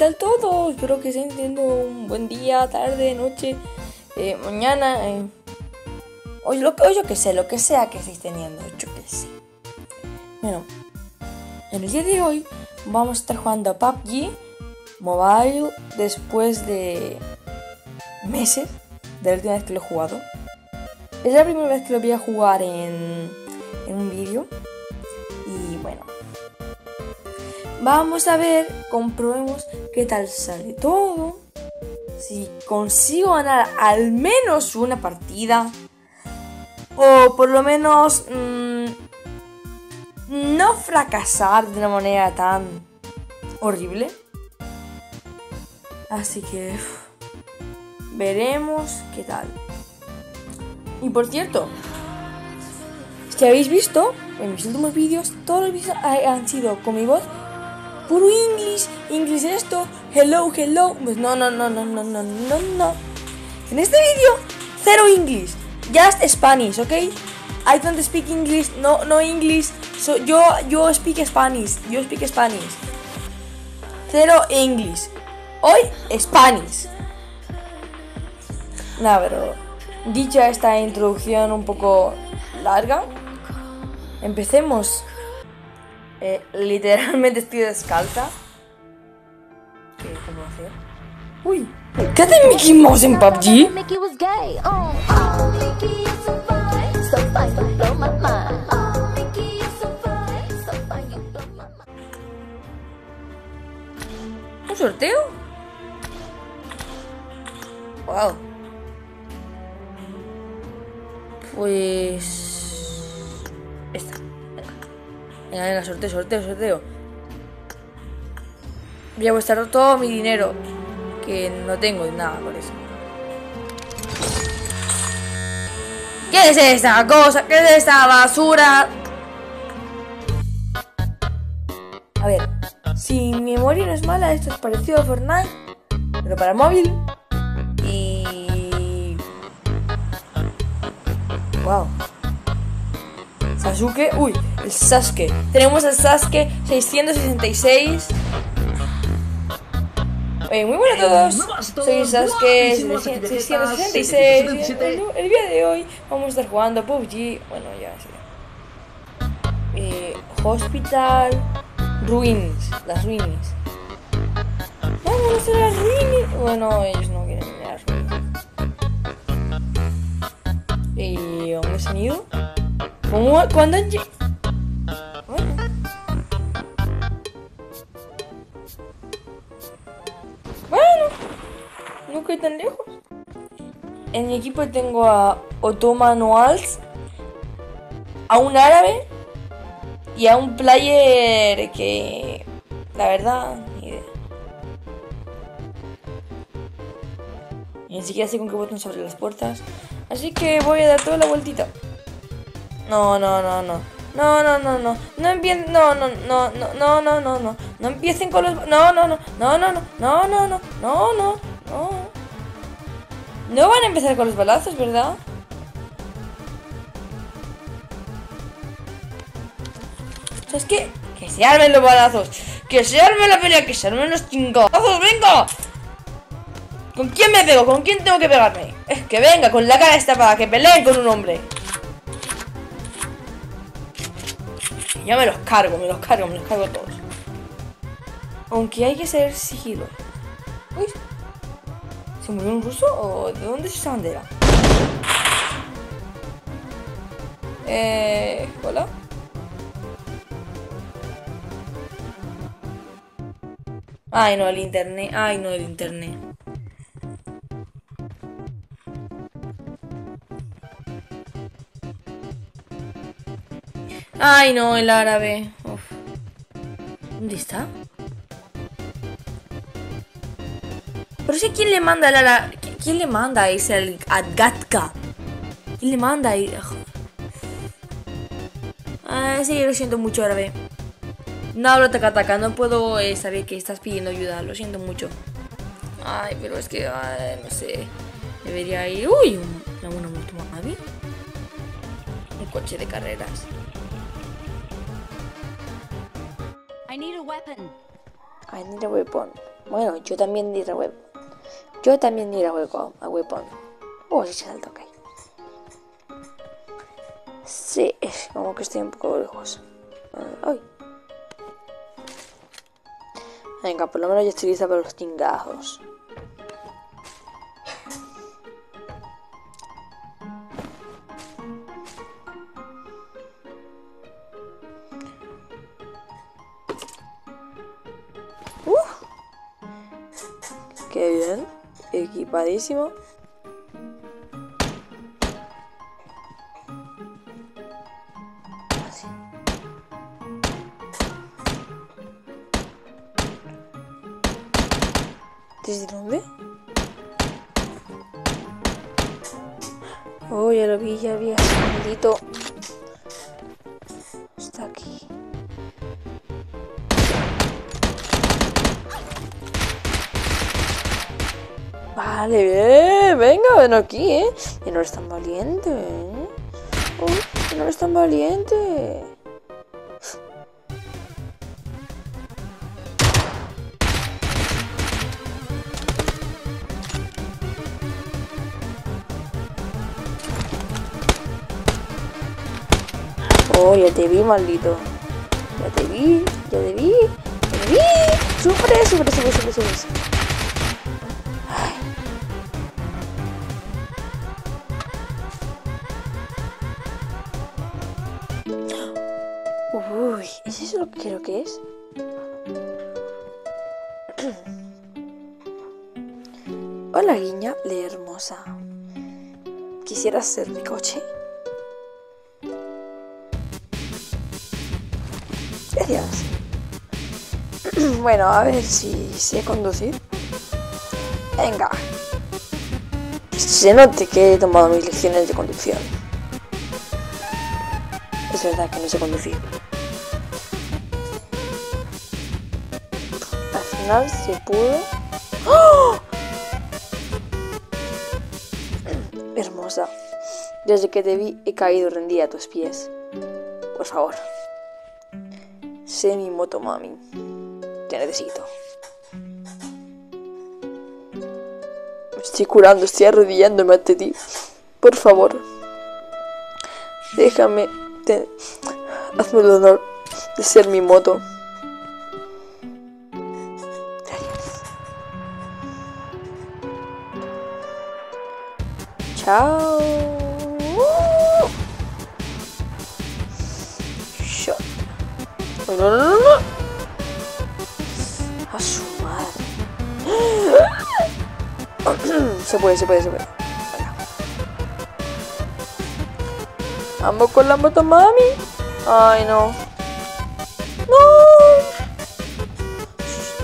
tal todo? Espero que estén teniendo un buen día, tarde, noche, eh, mañana. Eh. O, lo, o yo que sé, lo que sea que estéis teniendo, yo que sé. Bueno, en el día de hoy vamos a estar jugando a PUBG Mobile después de meses de la última vez que lo he jugado. Es la primera vez que lo voy a jugar en, en un vídeo. Y bueno. Vamos a ver, comprobemos qué tal sale todo. Si consigo ganar al menos una partida. O por lo menos mmm, no fracasar de una manera tan horrible. Así que veremos qué tal. Y por cierto, si habéis visto en mis últimos vídeos, todos los vídeos han sido con mi voz puro inglés, inglés esto, hello, hello. Pues no, no, no, no, no, no, no, no. En este vídeo, cero inglés, just Spanish, ¿ok? I don't speak English, no, no English. So, yo, yo speak Spanish, yo speak Spanish. Cero English. Hoy, Spanish. Nada, pero dicha esta introducción un poco larga, empecemos. Eh, literalmente estoy descalza. ¿Qué? Uy, ¿qué hace Mickey Mouse en PUBG? ¿Un sorteo? Wow. Pues... Venga, venga, sorteo, sorteo, sorteo. Voy a gastar todo mi dinero. Que no tengo nada por eso. ¿Qué es esta cosa? ¿Qué es esta basura? A ver, si mi memoria no es mala, esto es parecido a Fortnite, pero para móvil. Y. Wow. Sasuke. Uy, el Sasuke. Tenemos al Sasuke 666. Eh, muy buenas a todos. Soy Sasuke 666. El, el día de hoy vamos a estar jugando PUBG. Bueno, ya sé. Eh, Hospital. Ruins. Las ruins. Vamos a las ruins. Bueno, ellos no quieren ir a las ruins. ¿Y dónde se han ido? ¿Cuándo han llegado? Bueno. No tan lejos. En mi equipo tengo a Ottoman Waltz, a un árabe y a un player que, la verdad, ni idea. Ni siquiera sé con qué botón sobre las puertas. Así que voy a dar toda la vueltita. No, no, no, no. No, no, no, no. No empiecen. No, no, no, no, no, no, no, no. Empiecen con los. No, no, no. No, no, no. No, no, no. No, no. No. No van a empezar con los balazos, ¿verdad? ¿Sabes qué? Que se armen los balazos. Que se arme la pelea. Que se armen los chingazos. ¡Venga! ¿Con quién me pego? ¿Con quién tengo que pegarme? Es que venga, con la cara esta para que peleen con un hombre. Ya me los cargo, me los cargo, me los cargo todos. Aunque hay que ser sigilo. Uy. ¿Se murió un ruso o de dónde es esa bandera? Eh. Hola. Ay, no, el internet. Ay, no, el internet. Ay, no, el árabe. Uf. ¿Dónde está? Pero sé quién le manda al árabe. ¿Quién le manda a ese al a Gatka? ¿Quién le manda ahí? Ah, sí, lo siento mucho, árabe. No hablo tacataca, no puedo eh, saber que estás pidiendo ayuda, lo siento mucho. Ay, pero es que, ay, no sé. Debería ir. Uy, un, una moto Mavi. Un coche de carreras. Weapon. I need a weapon. Bueno, yo también diré web. Yo también diré a weapon. A weapon. Oh, sí se salta, ok. Sí, como que estoy un poco lejos. Ah. Venga, por lo menos ya estoy lista para los chingazos. Así. ¿Desde dónde? Oh, ya lo vi, ya vi, maldito. Vale, bien, venga, ven aquí, ¿eh? Y no eres tan valiente, ¿eh? Oh, no eres tan valiente. Oh, ya te vi, maldito. Ya te vi, ya te vi, ya te vi. Sufre, sufre, sufre, sufre, sufre. ¿Es eso lo que creo que es? Hola, guiña, le hermosa. ¿Quisieras ser mi coche? Gracias. Bueno, a ver si sé conducir. Venga. Se note que he tomado mis lecciones de conducción. Es verdad que no sé conducir. Se pudo. ¡Oh! Hermosa. Desde que te vi he caído rendida a tus pies. Por favor. Sé mi moto mami. Te necesito. Me estoy curando, estoy arrodillándome ante ti. Por favor. Déjame. te- Hazme el honor de ser mi moto. Chao. Shot. No, no. A su madre. Se puede, se puede, se puede. Vamos con la moto, mami. Ay, no. No.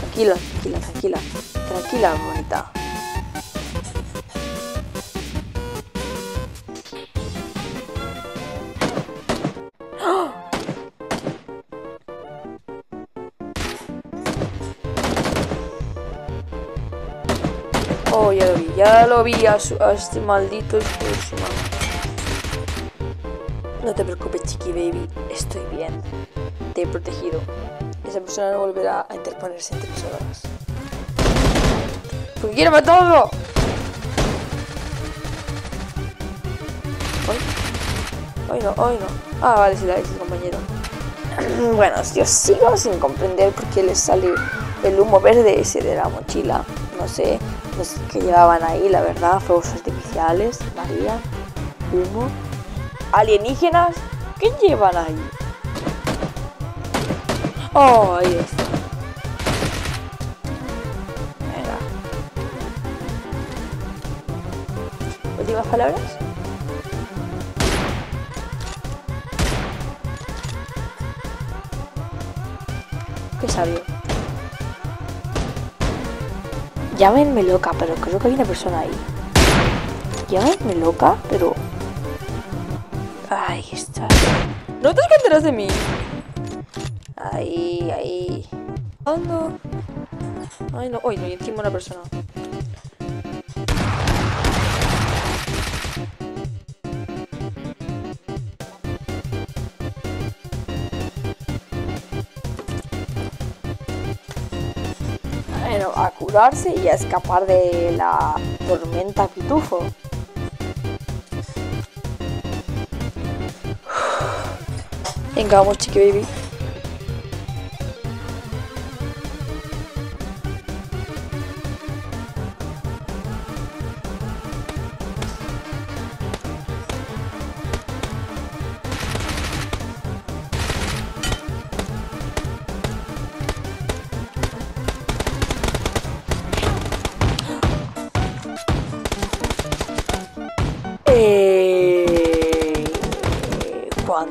Tranquila, tranquila, tranquila. Tranquila, bonita. Ya lo vi, a, su- a este maldito su. No te preocupes, chiqui baby, estoy bien. Te he protegido. Esa persona no volverá a interponerse entre nosotros. ¡Porque quiere matarlo! Ay. Ay, no, ay, no. Ah, vale, sí, la es el compañero. bueno, yo sigo sin comprender por qué les sale el humo verde ese de la mochila. No sé, sé qué llevaban ahí, la verdad. Fuegos artificiales, María, humo. ¿Alienígenas? ¿Qué llevan ahí? Oh, ahí está. Venga. ¿Últimas palabras? Qué sabio. Llámenme loca, pero creo que hay una persona ahí. Llámenme loca, pero... Ahí está. ¿No te encantarás de mí? Ahí, ahí. Ando. Ay, no. Uy, no, y encima una persona. A curarse y a escapar de la tormenta pitufo. Venga, vamos, chiqui baby.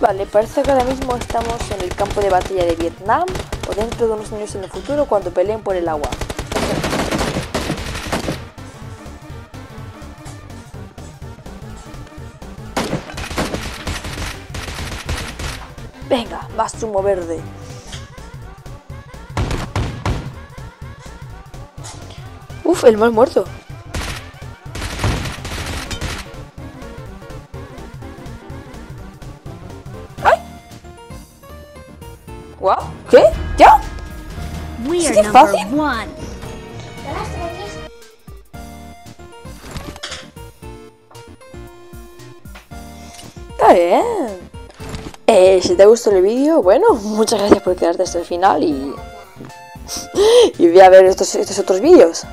Vale. Parece que ahora mismo estamos en el campo de batalla de Vietnam o dentro de unos años en el futuro cuando peleen por el agua. Venga, más zumo verde. Uf, el mal muerto. ¿Guau? ¿Qué? ¿Ya? We are ¿Sí, number fácil? one. Está bien. Eh, si te gustó el vídeo, bueno, muchas gracias por quedarte hasta el final y... y voy a ver estos, estos otros vídeos.